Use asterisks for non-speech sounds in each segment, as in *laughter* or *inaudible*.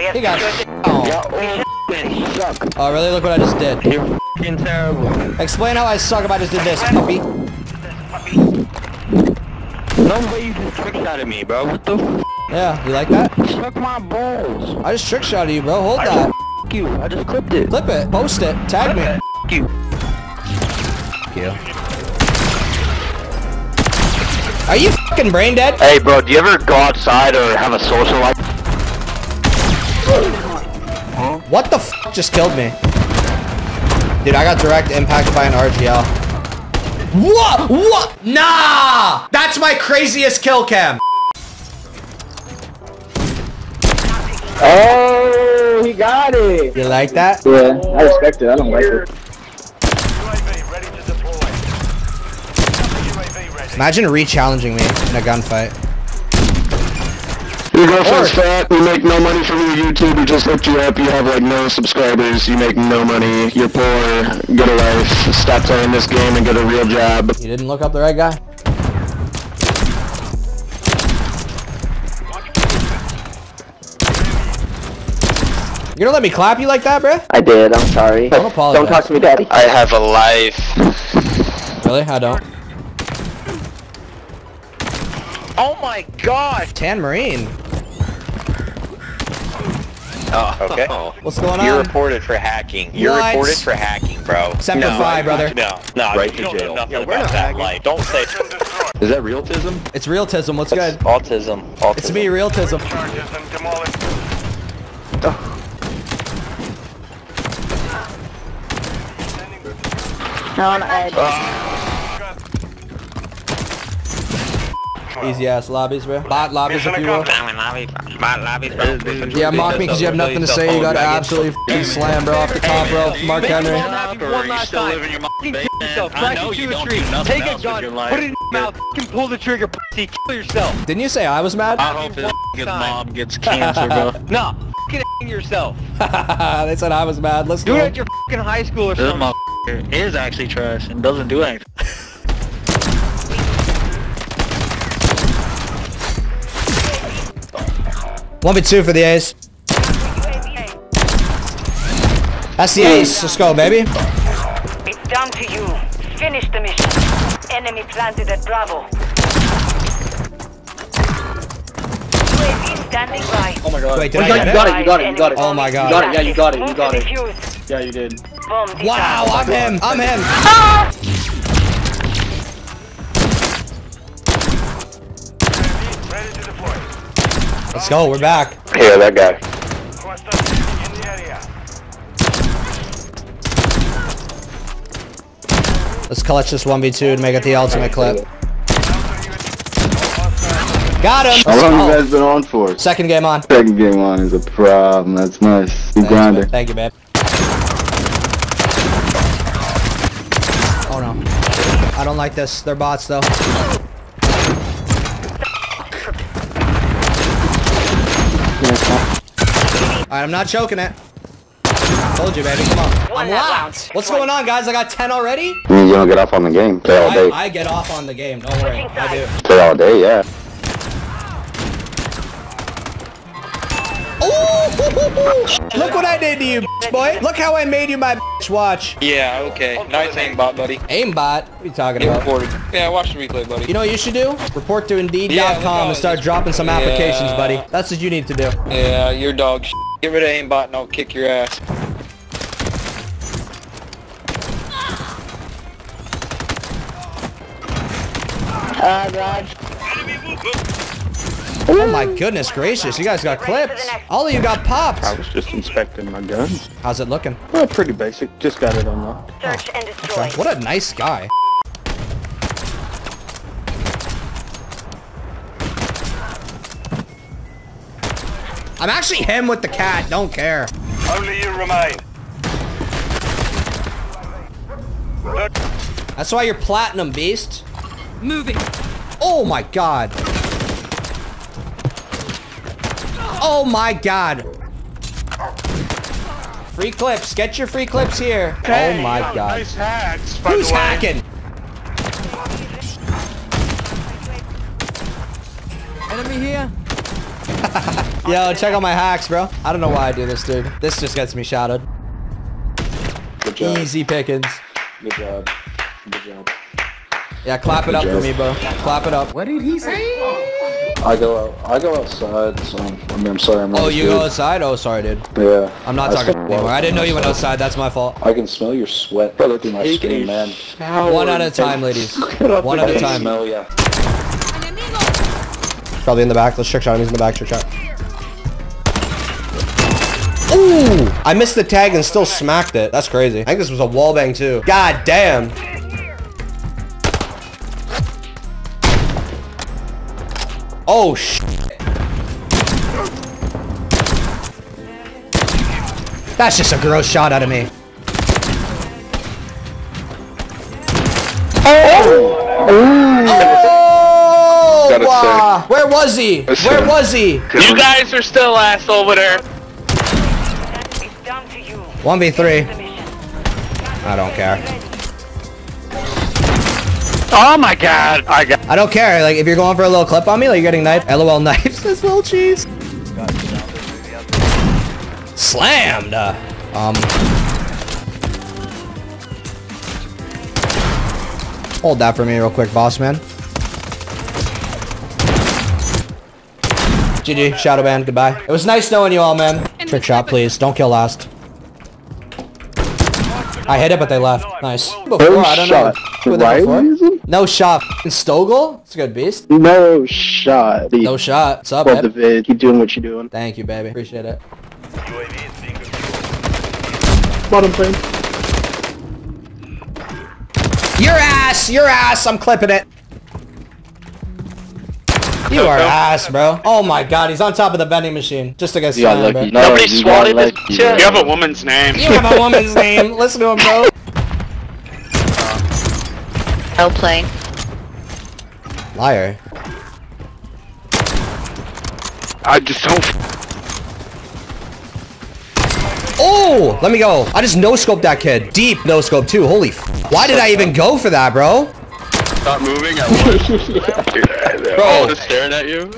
He got oh. oh, really? Look what I just did. You're f***ing terrible. Explain how I suck if I just did this, puppy. No way you just trick shot at me, bro. What the f***? Yeah, you like that? Suck my balls. I just trick shot at you, bro. Hold I that. F you. I just clipped it. Clip it. Post it. Tag me. F you. Fuck you. Are you fucking brain dead? Hey, bro, do you ever go outside or have a social life? What the f just killed me? Dude, I got direct impact by an RGL. What? What? Nah! That's my craziest kill cam. Oh, he got it. You like that? Yeah, I respect it. I don't like it. UAV ready to deploy. UAV ready. Imagine re-challenging me in a gunfight. Your girlfriend's fat, you make no money from your YouTube, we just looked you up, you have like no subscribers, you make no money, you're poor, get a life, stop playing this game and get a real job. You didn't look up the right guy? You gonna let me clap you like that, bruh? I did. I'm sorry. Don't apologize. Don't talk to me, daddy. I have a life. Really? I don't. Oh my god! Tan Marine. Oh, okay. *laughs* What's going on? You're reported for hacking. You're What? reported for hacking, bro. Semper Fi, brother. No, no, Right you to don't jail. know nothing Yeah, we're about not that hacking. life. Don't say *laughs* Is that realism? It's Realtism. What's good? autism. autism. It's me, Realtism. Charges and demolish. On edge. Ah. Easy ass lobbies, bro. Bot lobbies, if you will. Yeah, mock me because you have nothing to say. You got to absolutely f***ing slam, bro, off the top, bro. Mark Henry. One last time. Fucking kill yourself. Crash into a tree. Take a gun. Put it in your mouth. Fucking pull the trigger. Pussy. Kill yourself. Didn't you say I was mad? I hope his mom gets cancer, bro. *laughs* Nah. Fucking yourself. *laughs* they said I was mad. Let's Do it go. at your fucking high school or This something. motherfucker is actually trash and doesn't do anything. One v two for the ace. That's the ace. Let's go, baby. It's down to you. Finish the mission. Enemy planted at Bravo. UAV standing by. Oh my god. Wait, did oh, I you got it? it. You got it. You got it. Oh my god. You got it. Yeah, you got it. You Move got it. Yeah, you did. Wow, I'm him. I'm him. UAV Let's go. We're back. Yeah, that guy. Cluster in the area. Let's clutch this 1v2 to make it the ultimate clip. Got him. How long Oh, you guys been on for? Second game on. Second game on is a problem. That's nice. Thanks, grinding. Thank you, man. Oh no. I don't like this. They're bots though. Alright, I'm not choking it. Told you, baby. Come on. One I'm locked. What's going on, guys? I got 10 already? You mean you don't get off on the game? Play all I, day. I get off on the game. Don't worry. I do. Play all day, yeah. Ooh! Look what I did to you, bitch boy. Look how I made you my bitch. Watch. Yeah, okay. Nice aimbot, buddy. Aimbot? What are you talking about? Reported. Yeah, watch the replay, buddy. You know what you should do? Report to Indeed.com Yeah, and start dropping some applications, Yeah. buddy. That's what you need to do. Yeah, you're dog sh**. Get rid of aimbot and I'll kick your ass. Uh, Raj. Oh my goodness gracious, you guys got clips. All of you got popped. I was just inspecting my gun. How's it looking? Well, pretty basic. Just got it unlocked. Search and destroy. Okay. What a nice guy. I'm actually him with the cat, don't care. Only you remain. That's why you're platinum, beast. Moving. Oh my god. Oh my god. Free clips. Get your free clips here. oh my god. Nice hacks, by Who's the way. hacking? *laughs* Yo, check out my hacks, bro. I don't know why I do this, dude. This just gets me shouted. Good job. Easy pickings. Good job. Good job. Yeah, clap it up for me, bro. Clap it up. What did he say? I go out. I go outside. So I mean, I'm sorry. I'm not Oh, you good. go outside? Oh, sorry, dude. Yeah. I'm not I talking anymore. I didn't know you went outside. outside. That's my fault. I can smell your sweat Look through my skin, man. One at a time, ladies. *laughs* One at a time. smell ya. Probably in the back. Let's trick shot him. He's in the back. Trick shot. Ooh! I missed the tag and still smacked it. That's crazy. I think this was a wall bang too. God damn. Oh sh. That's just a gross shot out of me. Oh! oh! Gotta say. Where was he? Where was he? You guys are still ass over there. It's down to you. 1v3. I don't care. Oh my god. I got. I don't care. Like, if you're going for a little clip on me, like you're getting knifed. LOL knives this *laughs* little cheese. Slammed. Uh, Um. Hold that for me real quick, boss man. GG, Shadow Band, goodbye. It was nice knowing you all, man. Trick shot, please. Don't kill last. I hit it, but they left. Nice. Before, I don't know. Right before? No shot. Stogel? It's a good beast. No shot. No shot. What's up, Love the vid. Keep doing what you're doing. Thank you, baby. Appreciate it. Bottom plane. Your ass! Your ass! I'm clipping it. You are *laughs* ass, bro. Oh my god, he's on top of the vending machine. Just to get You got slammed, bro. lucky. No, Nobody swatted this lucky, shit. You have a woman's name. You have a woman's *laughs* name. Listen to him, bro. L play. Liar. I just don't. Oh! Let me go. I just no-scoped that kid. Deep no-scope, too. Holy f- Why did I even go for that, bro? Stop moving. I *laughs* Bro. Oh, just staring at you.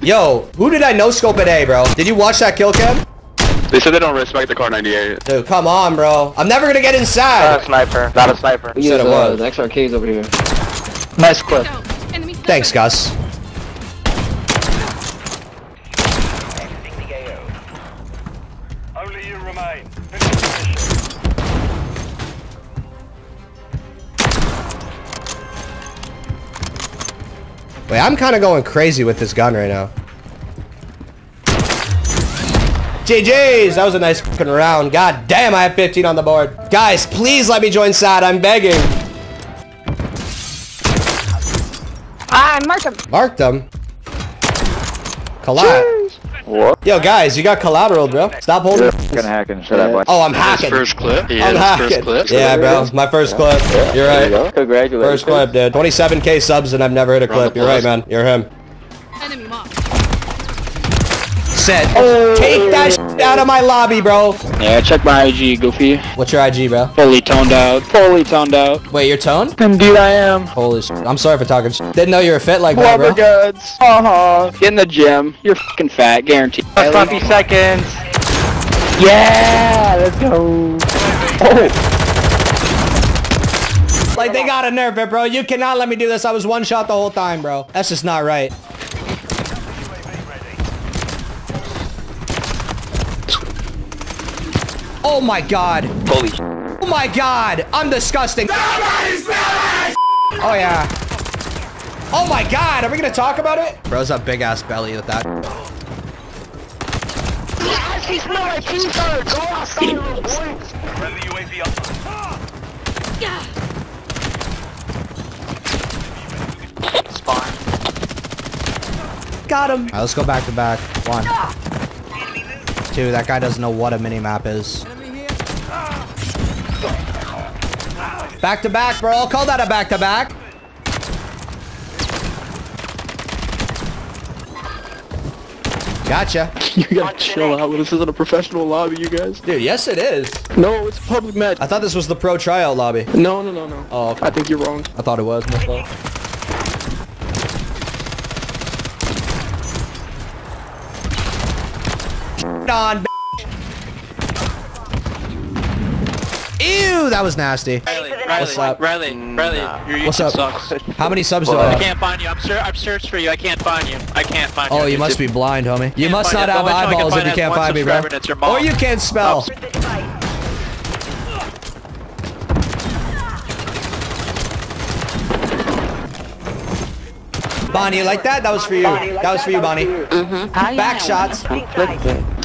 *laughs* Yo, who did I no-scope at A, bro? Did you watch that kill cam? They said they don't respect the Kar98. Dude, come on, bro. I'm never gonna get inside. Not a sniper. Not a sniper. You said it was. The XRK's over here. Nice clip. Thanks, Gus. Wait, I'm kind of going crazy with this gun right now. JJ's, that was a nice fucking round. God damn, I have 15 on the board. Guys, please let me join SAD. I'm begging. Ah, I marked him. Marked them. Collat. What? Yo, guys, you got collateral, bro. Stop holding. Gonna hack and shut up. Oh, I'm hacking. First clip. I'm Yeah, hacking. first clip. Yeah, bro. My first clip. You're There you right. Congratulations. First clip, dude. 27k subs and I've never hit a clip. You're right, man. You're him. Enemy mark. Set. Take that shit out of my lobby, bro. Yeah, check my IG, Goofy. What's your IG, bro? Fully toned out. Fully toned out. Wait, your tone? Indeed I am. Holy shit. I'm sorry for talking shit. Didn't know you were fit like that, Rubber bro. goods. Uh-huh. Get in the gym. You're fucking fat, guaranteed. 20 seconds. Yeah, let's go. Like, they gotta nerf it, bro. You cannot let me do this. I was one shot the whole time, bro. That's just not right. Oh my god. Holy Oh my god. I'm disgusting. Oh yeah. Oh my god. Are we gonna talk about it? Bro's a big ass belly with that. Friendly UAV up. Got him. All right, let's go back to back. One. Two. That guy doesn't know what a mini map is. Back to back, bro. I'll call that a back to back. Gotcha. *laughs* You gotta chill out. This isn't a professional lobby, you guys. Dude, yes it is. No, it's a public match. I thought this was the pro tryout lobby. No, no, no, no. Oh, okay. I think you're wrong. I thought it was. My fault. on, bitch. Ew, that was nasty. Riley, Riley, What's up? Riley, Riley, your YouTube What's up? sucks. How many subs do I have? I can't find you. I'm ser I've searched for you. I can't find you. I can't find you. Oh, on you must be blind, homie. You must not have The only one I can eyeballs if you can't find me, bro. subscriber, and it's your mom. Or you can't spell. Bonnie, you like that? That was for you. That was for you, Bonnie. Mm-hmm. Back shots.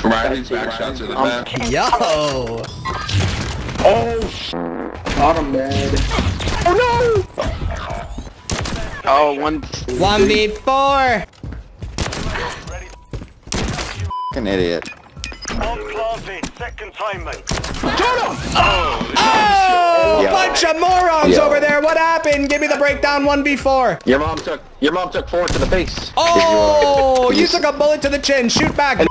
Riley's back shots are the best. Yo. Oh shot on him, man. Oh, one. 1v4. Fucking idiot. On closet, set containment. Oh, bunch of morons Yo. over there. What happened? Give me the breakdown 1v4. Your mom took your mom took four to the face. Oh, you took a bullet to the chin. Shoot back.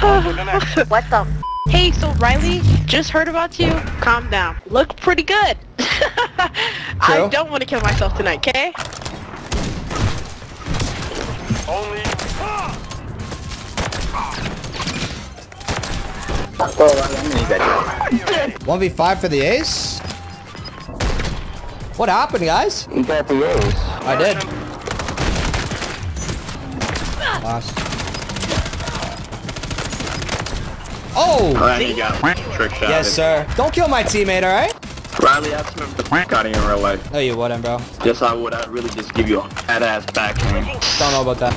*laughs* What the? Hey, so Riley, just heard about you. Calm down. Look pretty good. *laughs* I don't want to kill myself tonight, okay? Only. 1v5 for the ace? What happened, guys? You got the A's. I did. *laughs* Lost. Oh! Riley got trick shot. Yes, sir. Don't kill my teammate, alright? Riley, I remember the got in real life. No, you wouldn't, bro. Yes, I would. I'd really just give you a fat ass backhand. Don't know about that.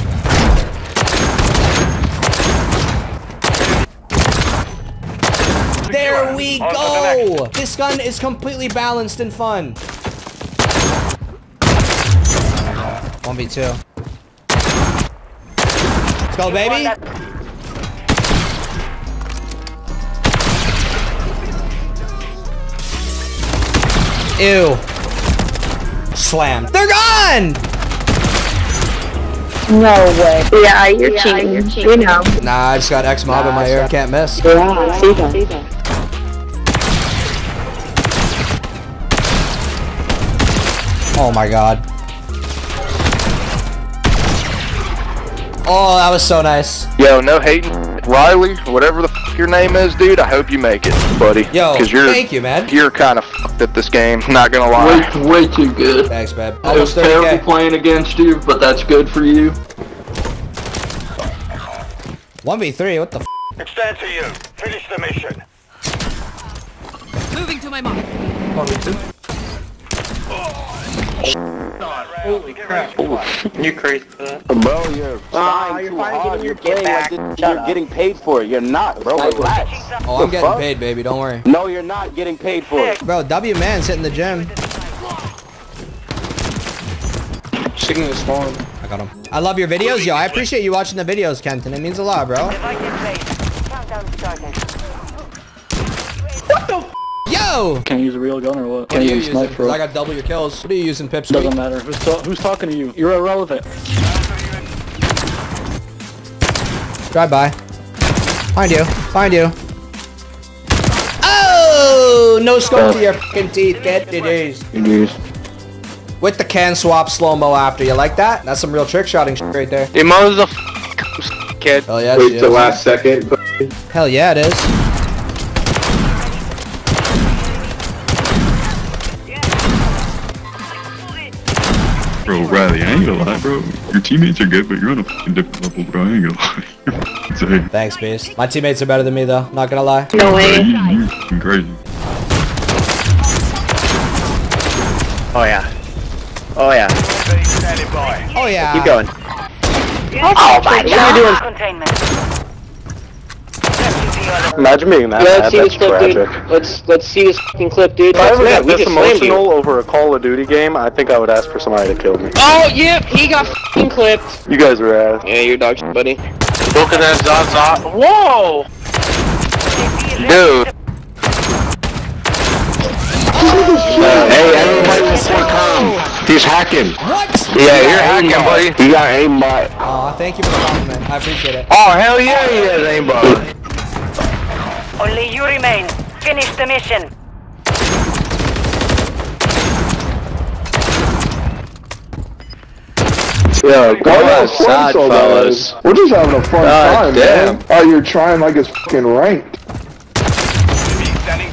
There we go! This gun is completely balanced and fun. 1v2. Let's go, baby! Ew. Slam. They're gone! No way. Yeah, you're cheating. You know. Nah, I just got X mob in my ear. Can't miss. Yeah, see that. Oh my god. Oh, that was so nice. Yo, no hating. Riley, whatever the f your name is, dude, I hope you make it, buddy. Yo, Cause you're, thank you, man. You're kind of fucked at this game, *laughs* not gonna lie. Way, way too good. Thanks, babe. I was terrible 30k. playing against you, but that's good for you. 1v3, what the f? It's down to you. Finish the mission. Moving to my mark. Holy crap. You crazy for that? Bro, you're trying too hard. You're playing like this. You're getting paid for it. You're not, bro. Relax. Oh, I'm getting fuck? paid, baby. Don't worry. No, you're not getting paid for it. Bro, W man's hitting the gym. Sitting in spawn. I got him. I love your videos, yo. I appreciate you watching the videos, Kenton. It means a lot, bro. Device in place. Countdown started. Yo! Can you use a real gun or what? Can you use a sniper? I got double your kills. What are you using, Pips? Doesn't matter. Who's, ta- who's talking to you? You're irrelevant. Drive by. Find you. Find you. Oh! No scope to your fucking teeth, kid. It is. With the can swap slow-mo after. You like that? That's some real trick shotting right there. The a f kid. Hell yeah, she last second. Hell yeah, it is. Bro, Riley, I ain't gonna lie, bro. Your teammates are good, but you're on a fucking different level, bro. I ain't gonna *laughs* lie. You're fucking insane. Thanks, Beast. My teammates are better than me, though. Not gonna lie. No Bro, way. you, you're fucking crazy. Oh yeah. Oh yeah. UAV standing by. Oh, yeah. Keep going. Oh my god. Containment. Imagine being that Let's mad. see That's this clip, dude. tragic. Let's let's see this fucking clip, dude. If I ever got this just slammed you. emotional over a Call of Duty game, I think I would ask for somebody to kill me. Oh yep, he got fucking clipped. You guys are ass. Yeah, you're dog shit, buddy. Look at that Zaza. Whoa! Dude. hey, everybody report com. He's hacking. What? Yeah, you're hacking, buddy. You got aimbot. Aw, thank you for the compliment. I appreciate it. Oh, hell yeah, he has aimbot. Only you remain. Finish the mission. Yeah, go ahead, sad so fellas. We're just having a fun God time, damn. man. Oh, you're trying like it's fucking ranked.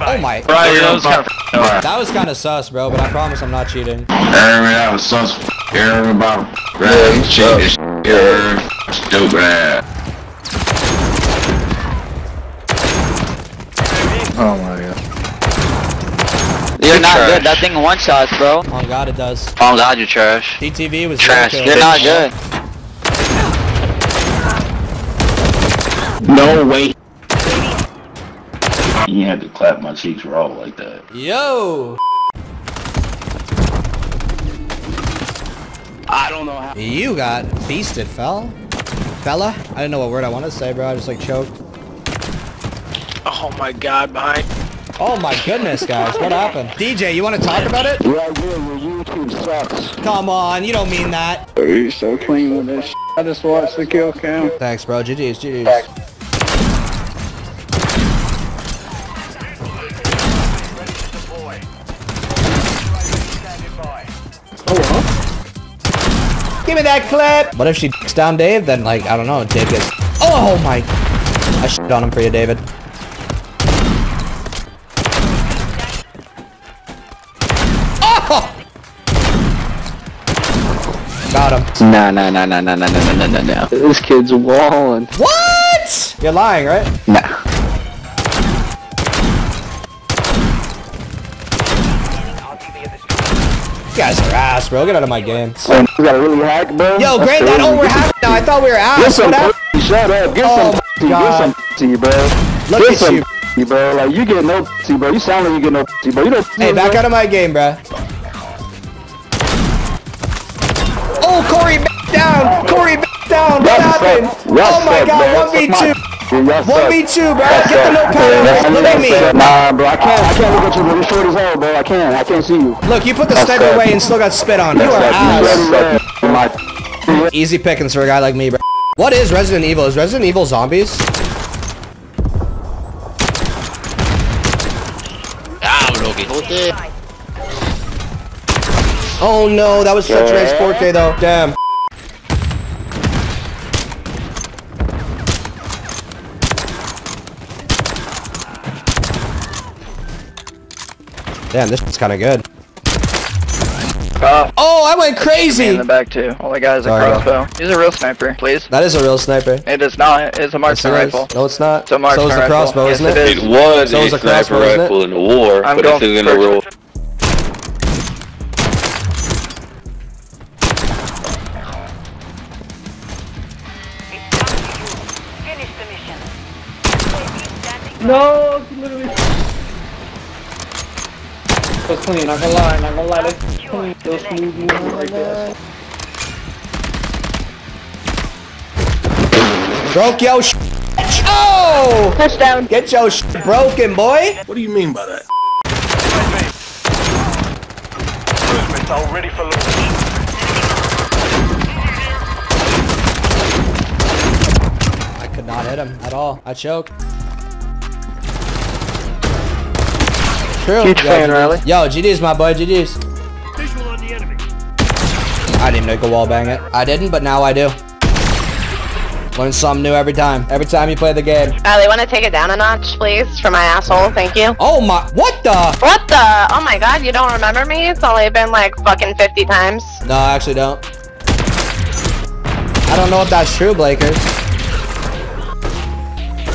Oh my. Riley, that was kind of That was kind of sus, bro, but I promise I'm not cheating. Everybody that was sus. Everybody. Right, shit, this shit, stupid ass. Oh my god. You're not good. That thing one shots, bro. Oh god, it does. Oh god, you're trash. DTV was Trash. You're kills. not good. No way. You had to clap my cheeks raw like that. Yo. I don't know how. You got beasted, fell. Fella? I didn't know what word I wanted to say, bro. I just like choked. Oh my god, behind. Oh my goodness, guys. What happened? DJ, you want to talk about it? Yeah, yeah, your YouTube sucks. Come on, you don't mean that. Are you so clean with this? I just watched the kill cam. Thanks, bro. GG's, GG's. Give me that clip. What if she dicks down Dave? Then, like, I don't know. Dave gets. Oh my. I shit on him for you, David. Got him. Nah, nah, nah, nah, nah, nah, nah, nah, nah, nah. This kid's walling. What? You're lying, right? Nah. You guys are ass, bro. Get out of my game. Oh, you got a really hack, bro? Yo, Grant, that crazy. oh, now. I thought we were Get some What shut up. Get Oh some pussy. Get some pussy, bro. Look Get at some you. bro. Like, you get no pussy, bro. You sound like you get no pussy, bro. You know Hey, back out of my game, bro. Down. What Y'all suck. happened? Y'all Oh my God, bro. one v Suck two. my- Dude, One suck. v two, bro. Y'all Get the suck. notepad Yeah, out. Look at me. Nah, bro. I can't. I can't look at you, bro. You short as hell, bro. I can't. I can't see you. Look, you put the That's sniper suck. away and still got spit on. You are ass. Easy pickings for a guy like me, bro. What is Resident Evil? Is Resident Evil zombies? Ah, oh no, that was such a nice 4K though. Damn. Damn, this is kind of good. Uh, Oh, I went crazy! in the back too. All I got is a Sorry, bro. crossbow. Use a real sniper, please. That is a real sniper. It is not. It's a Yes, it marksman is. rifle. No, it's not. It's a marksman so is the crossbow, Yes, isn't it it? is. It was So a a sniper crossbow, isn't it? rifle in the war, I'm but going it's in a real. The mission. No, That's clean, not gonna lie, not gonna lie, that's clean. Those smooth movement right there. Broke yo sh Oh! Touchdown. Get your sh broken, boy. What do you mean by that? Cruise missile ready for launch. I could not hit him at all. I choked. True. Huge Yo, fan, GG's. Riley. Yo, GD's my boy, GD's. Visual on the enemy. I didn't make a wall bang it. I didn't, but now I do. Learn something new every time. Every time you play the game. Riley, want to take it down a notch, please, for my asshole? Thank you. Oh my, what the? What the? Oh my god, you don't remember me? It's only been like fucking 50 times. No, I actually don't. I don't know if that's true, Blakers.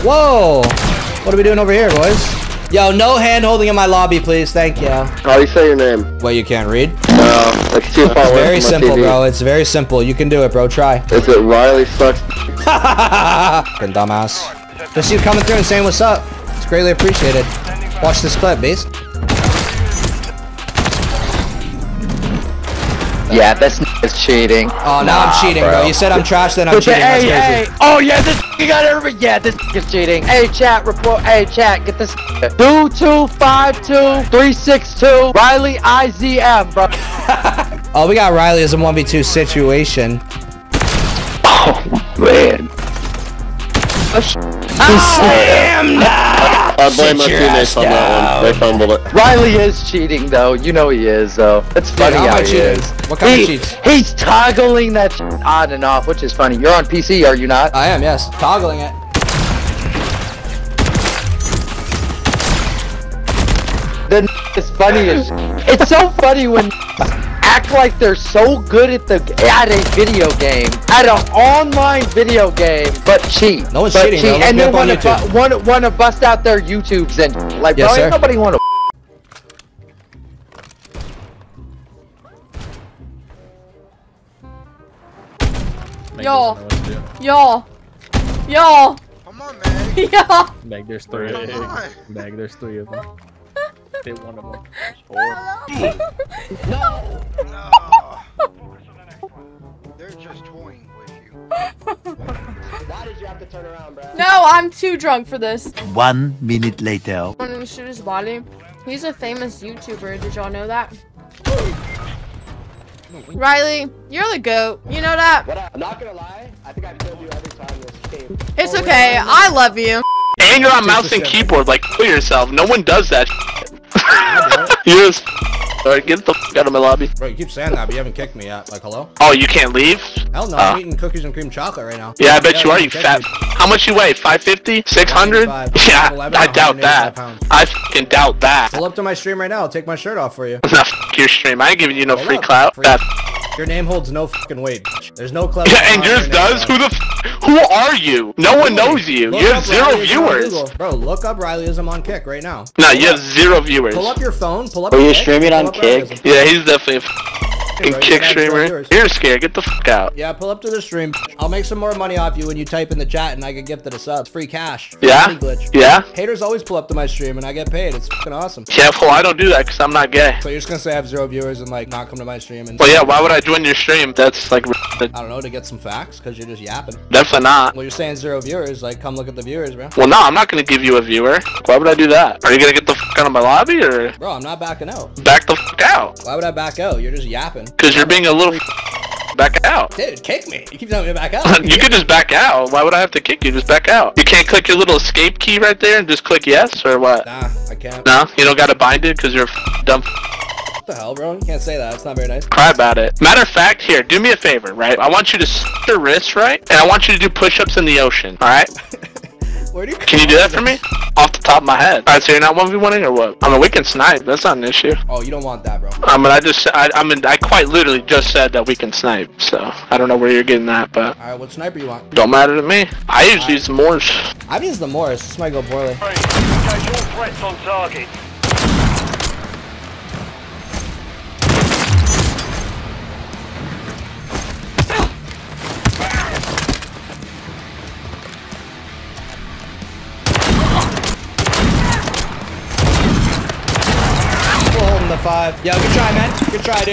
Whoa! What are we doing over here, boys? Yo, no hand holding in my lobby, please. Thank you. How do you say your name? Wait, you can't read? No, like too far It's very simple, TV. bro. It's very simple. You can do it, bro. Try. *laughs* Is it Riley sucks? Fucking dumbass. Just you coming through and saying what's up. It's greatly appreciated. Watch this clip, beast. Yeah, this is cheating. Oh, now I'm cheating, bro. You said I'm trash, then I'm cheating. That's hey, crazy. hey! Oh yeah, this *laughs* you got every yeah, this *laughs* is cheating. Hey chat, report. Hey chat, get this. *laughs* Two two five two three six two Riley IZM, bro. Oh, we got Riley as a 1v2 situation. Oh man. Oh, ah! I am now! I blame my teammates on that one. They fumbled it. Riley is cheating though. You know he is though. It's funny how how, he cheating? is. What kind of He- cheats? He's toggling that shit on and off, which is funny. You're on PC, are you not? I am, yes. Toggling it. The is funny as it's so funny when act like they're so good at the at a video game, at an online video game, but cheat. No one's but cheating, bro. Look and me then up on want to want want to bust out their YouTubes and like, Yes, bro, sir. ain't nobody want to. Yo. Yo. Yo. Come on, man. Yo. Meg, there's three. Come on. Meg, there's three of them. Hit one of them. They're just toying with you. Why did you have to turn around, bro? No, I'm too drunk for this. One minute later. Wanted to shoot his body. He's a famous YouTuber. Did y'all know that? Riley, you're the goat. You know that? I'm not gonna lie. I think I've told you every time this came. It's okay. I love you. And you're on mouse and keyboard, like, kill yourself. No one does that. *laughs* just... Alright, get the f out of my lobby. Bro, you keep saying that, but you haven't kicked me yet. Like, hello? Oh, you can't leave? Hell no, Uh, I'm eating cookies and cream chocolate right now. yeah, I bet you are, you fat. me. How much you weigh? 550? 600? Yeah, 11, I doubt that. pounds. I fucking doubt that. Pull up to my stream right now. I'll take my shirt off for you. Nah, your stream. I ain't giving you no Pull free up. clout. Free- That Your name holds no fucking weight. There's no clout. *laughs* Yeah, and yours your does? Who the f- Who are you? No one Google me. knows you. Look You have zero Rileyism on viewers. Google. Bro, look up Rileyism on Kick right now. No, you have zero viewers. Pull up your phone. Pull up. Are your you Kick, streaming pull on Kick? Rileyism. Yeah, he's definitely a f- bro, you kick gotta have zero streamer. You're scared. Get the fuck out. Yeah, pull up to the stream. I'll make some more money off you when you type in the chat and I can get gifted a sub. It's free cash. Yeah? Glitch. Yeah? Haters always pull up to my stream and I get paid. It's fucking awesome. Yeah, well, I don't do that because I'm not gay. So you're just gonna say I have zero viewers and like not come to my stream and Well, yeah, why would I join your stream? That's like, I don't know to get some facts because you're just yapping. definitely not. Well, you're saying zero viewers. Like, come look at the viewers, bro. Well, no, I'm not gonna give you a viewer. Why would I do that? Are you gonna get the fuck out of my lobby or Bro, I'm not backing out. back the fuck out? Why would I back out? You're just yapping. Because you're being a little back out. Dude, kick me. You keep telling me to back *laughs* out. you could just back out. Why would I have to kick you? Just back out. You can't click your little escape key right there and just click yes or what? Nah, I can't. No, you don't gotta bind it because you're dumb. What the hell, bro? You can't say that. It's not very nice. Cry about it. Matter of fact, here, do me a favor, right? I want you to s your wrists, right? And I want you to do push-ups in the ocean, alright? *laughs* Where do you Can you do that for me? Off the top of my head. Alright, so you're not 1v1ing or what? I mean, we can snipe. That's not an issue. Oh, you don't want that, bro. I mean, I just, I, I mean, I quite literally just said that we can snipe, so I don't know where you're getting that, but Alright, what sniper you want? don't matter to me. I usually use the MORS. I've used the MORS. This might go poorly. Engage all threats on target. Five. Yeah, good try, man. Good try, dude.